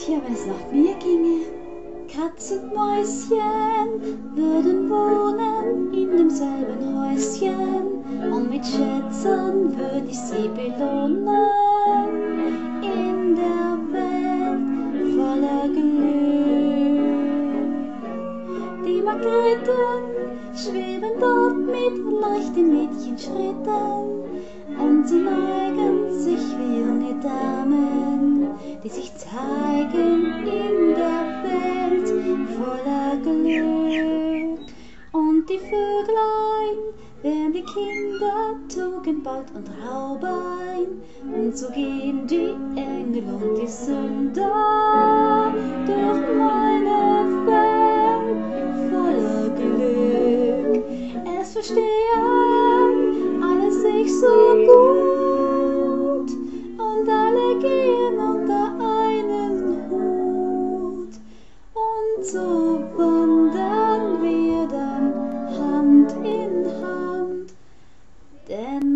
Tja, wenn es nach mir ginge, Katz und Mäuschen würden wohnen in demselben Häuschen. Und mit Schätzen würde ich sie belohnen. In der Welt voller Glück. Die Margrethen schweben dort mit leichten Mädchenschritten. Und sie neigen sich wie junge Damen, die sich Glück. Und die Vöglein werden die Kinder Tugend bald und Raubein, und so gehen die Engel und die Sünder durch meine Welt voller Glück. Es verstehen alle sich so gut und alle gehen unter einen Hut und so then